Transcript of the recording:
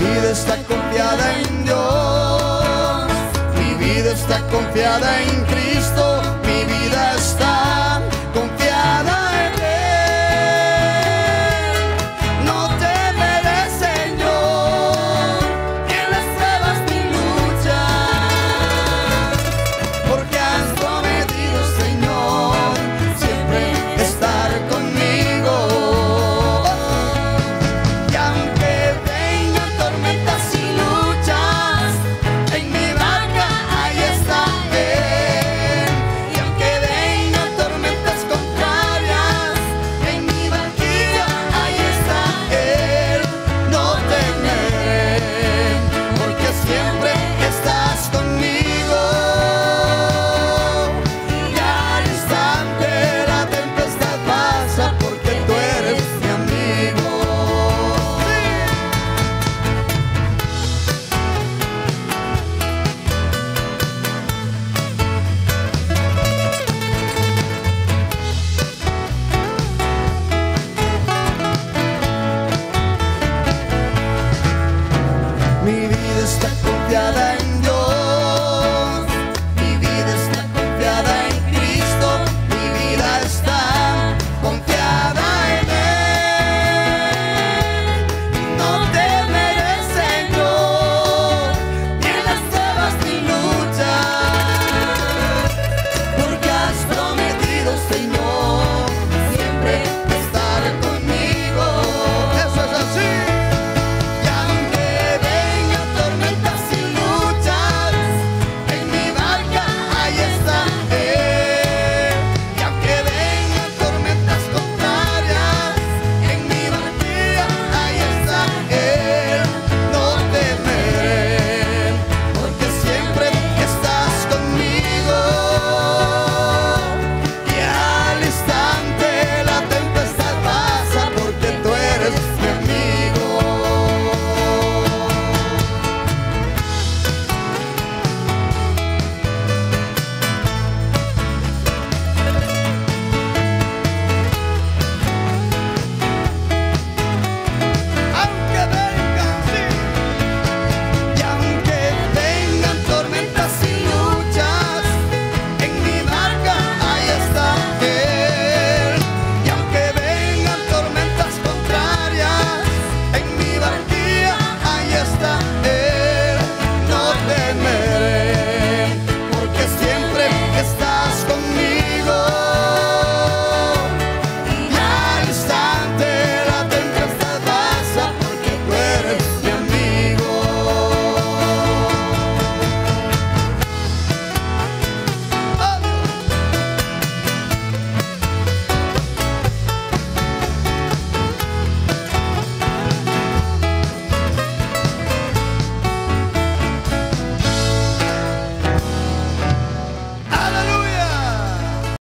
Mi vida está confiada en Dios, mi vida está confiada en Cristo, mi vida está